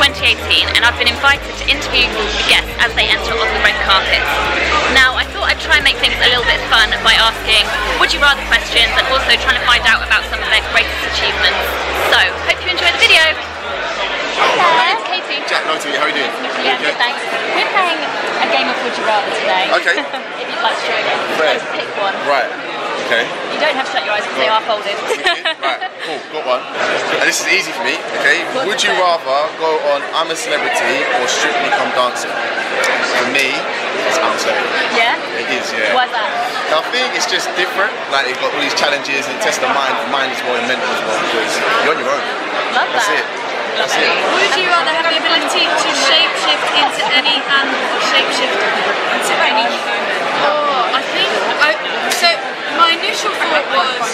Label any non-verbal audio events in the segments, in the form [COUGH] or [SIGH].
2018 and I've been invited to interview the guests as they enter on the red carpet. Now I thought I'd try and make things a little bit fun by asking would you rather questions and also trying to find out about some of their greatest achievements. So, hope you enjoy the video. Hello. My name's Katie. Jack, nice to meet you. How are you doing? Yeah, good, thanks. We're playing a game of Would You Rather today. Okay. [LAUGHS] if you'd like to join in. Fair. So pick one. Right. Okay. You don't have to shut your eyes because they are folded. [LAUGHS] right. Cool. Got one. And this is easy for me. Okay. Would you rather go on I'm a Celebrity or Strictly Come Dancing? For me, it's I'm a Celebrity. yeah? It is, yeah. Why's that? Now, I think it's just different. Like, you've got all these challenges and it tests the mind, mind as well and mental as well because you're on your own. Love That's that. it. That's it. Would you rather have the ability to shapeshift into any animal or shapeshift into any human? Oh, I think. I, so my initial thought was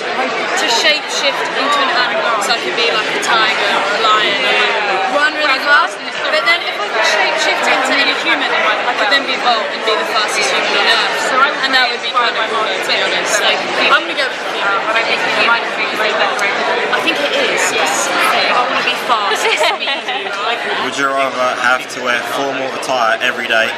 to shapeshift into an animal, so I could be like a tiger or a lion or like run really fast. But then if I could shapeshift into any human, I could then be evolved and be the fastest human on earth. And that would be kind of cool, to be honest. So I'm gonna go with the human. I think the human be better. I think it is. Yes. I want to be fast. [LAUGHS] Would you rather have to wear formal attire every day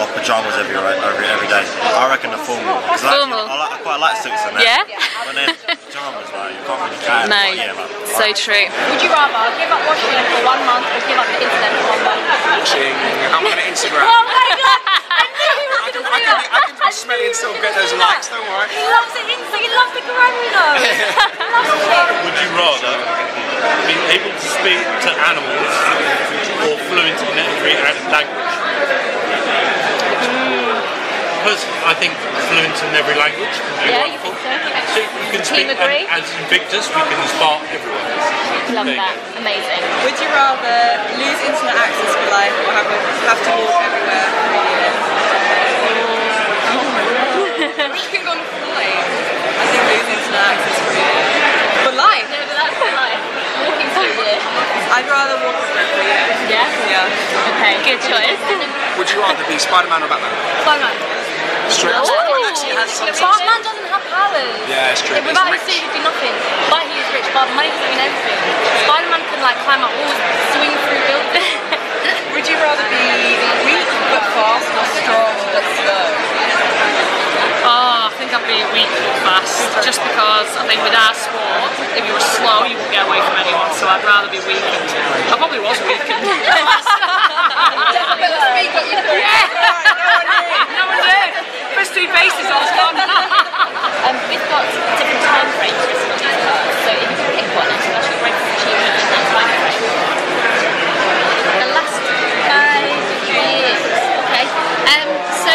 or pajamas every every, every day? I reckon the formal. 'Cause I, Formal. I, like, I quite like suits and that. Yeah? But then pajamas, like, you can't really care. No, But yeah, like, so true. Would you rather give up washing for one month or give up the internet for one month? watching. I'm on Instagram. Oh my god! I knew you were I going can, to I do can, that. be, I can be smelly and still get those likes, don't worry. He loves it. Insta. He loves the granny though. [LAUGHS] loves it. Would you rather be able to speak to animals or fluent in every language? Mm. Because I think fluent in every language can be Yeah, you wonderful. think so? So you can speak, Team agree? and as Invictus, we can inspire everyone. Love There that. go. Amazing. Would you rather lose internet access for life or have, a, have to walk everywhere for years? Oh [LAUGHS] we can go on a flight. I think lose internet access for years. For life? No, but that's like walking for a. I'd rather walk everywhere for years. Yeah. Yeah. Okay. Good choice. Would you rather be Spider-Man or Batman? Spider-Man. Straight up. Spider-Man actually has some. Batman doesn't have powers. Yeah, it's true. If He's Without his rich. suit, he'd do nothing. But he is rich, but money doesn't mean everything. Spider-Man can like climb up walls, swing through buildings. Would you rather be weak but fast or strong but slow? Oh, I think I'd be weak or fast, just because I think with our sport, if you were slow, you wouldn't get away from anyone. So I'd rather be weakened. I probably was yeah. [LAUGHS] No one did. First two bases, I was gone. Um, we've got different time frames for some of these cards, so if you can pick one, it's what's your greatest achievement in that time frame. The last five years. Okay. Um, so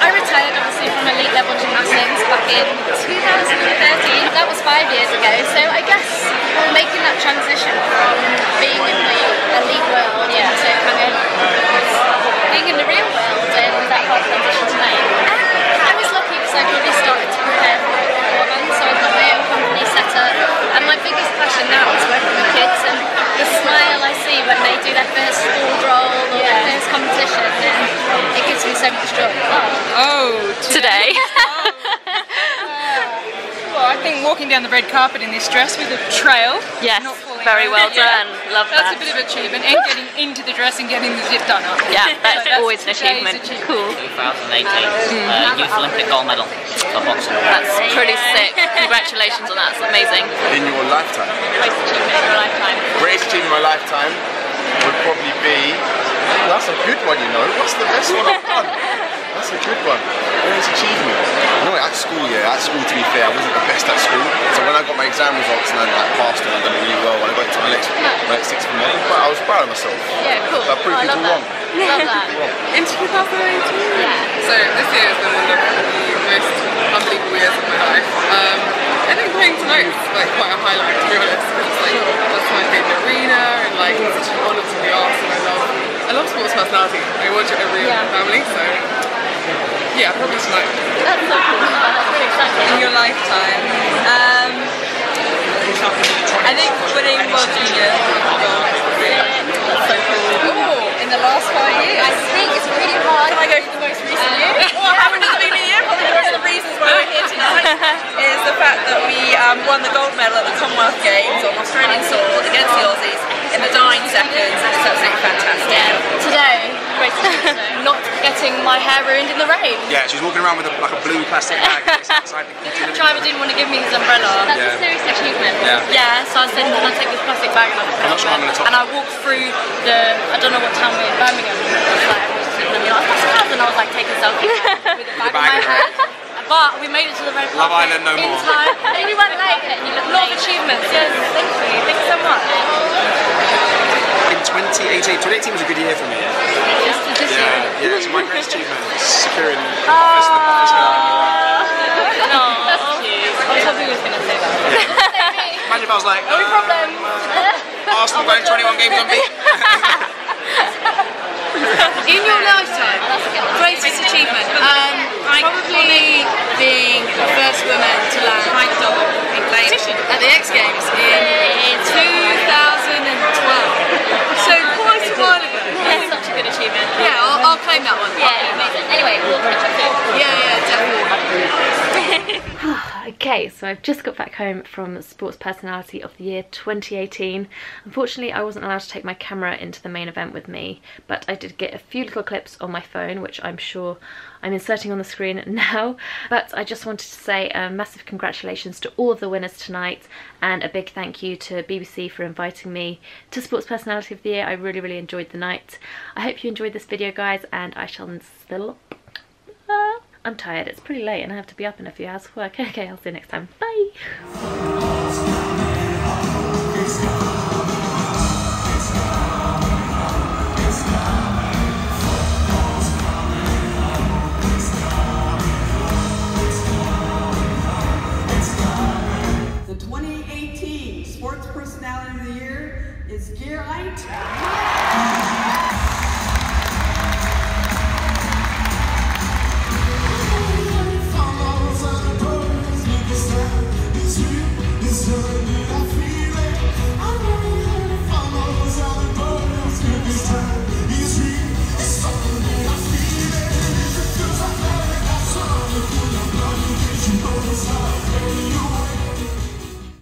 I retired obviously from elite level gymnastics back in 2013. That was five years ago. So I guess making that transition from being in the elite world into kind of being in the real world and that hard transition to make. Um, I was lucky because I'd already started to prepare for it beforehand, so I've got my own company set up. And my biggest passion now is working with kids and the smile I see when they do their first school role or their first competition, and it gives me so much joy. Oh, Today. Well, I think walking down the red carpet in this dress with a trail. yes, very over. well done. Love That's that. a bit of achievement. And getting into the dress and getting the zip done up. Yeah, [LAUGHS] that's So always an achievement. achievement. Cool. 2018 uh, Youth Olympic gold medal for boxing. That's pretty sick. Congratulations on that. That's amazing. In your lifetime. Greatest achievement in your lifetime. Greatest achievement in my lifetime would probably be. That's a good one, you know. What's the best one I've done? That's a good one. Greatest achievement. You know, at school, yeah, at school, to be fair, I wasn't the best at school. So when I got my exam results and I like, passed and I done really well, when I got into my next, my next sixth form, I was I was proud of myself. Yeah, cool. I proved Oh, I love people that. wrong. [LAUGHS] Love that. In 2018? Yeah. So this year has been one of the most unbelievable years of my life. Um, I think playing tonight is like quite a highlight to be honest. 'cause It's like that's my favourite arena and like it's such an honour to be asked and I love I love sports personality. I watch it every year with my family, so yeah, probably tonight. That's so cool. That's really exciting. In your lifetime. Um, I think winning World Junior in the last five years. I think it's really hard. Can I go for the most recent year? [LAUGHS] Well, how many been a year? Probably one of the reasons why we're here tonight [LAUGHS] is the fact that we um, won the gold medal at the Commonwealth Games on Australian soil against the Aussies in the dying seconds, and it's absolutely fantastic. not getting my hair ruined in the rain. Yeah, she's walking around with a, like a blue plastic bag. the The [LAUGHS] driver didn't want to give me his umbrella. That's Yeah. a serious achievement. Yeah. Yeah, so I said, can I take this plastic bag? And, I I'm not sure I'm gonna talk. and I walked through the, I don't know what town we're in, Birmingham. It was like, everyone was looking like, And I was like taking selfies [LAUGHS] with the bag, bag in in my hand. But we made it to the red Love carpet Island no in more. time. And we went late. And you look A lot of achievements. Yes, thank you. Thank you so much. In 2018, 2018 was a good year for me. Just, just Yeah, yeah. So my greatest achievement was securing the office, the office girl number one. No, that's cute. I was hoping he was going to say that. Imagine if I was like, No um, problem. Arsenal going 21 games unbeaten. In your lifetime, greatest achievement? Um, probably being the first woman to land double at the X Games in 2012. So quite a while ago. That's such a good achievement. Yeah, I'll, I'll claim that one. Yeah, amazing. Anyway, we'll catch up soon. Yeah, yeah, definitely. Okay, so I've just got back home from Sports Personality of the Year 2018. Unfortunately, I wasn't allowed to take my camera into the main event with me, but I did get a few little clips on my phone, which I'm sure I'm inserting on the screen [LAUGHS] now. But I just wanted to say a massive congratulations to all of the winners tonight, and a big thank you to BBC for inviting me to Sports Personality of the Year. I really, really enjoyed the night. I hope you enjoyed this video, guys, and I shall still I'm tired, it's pretty late and I have to be up in a few hours [LAUGHS] for work. Okay, I'll see you next time. Bye! The 2018 Sports Personality of the Year is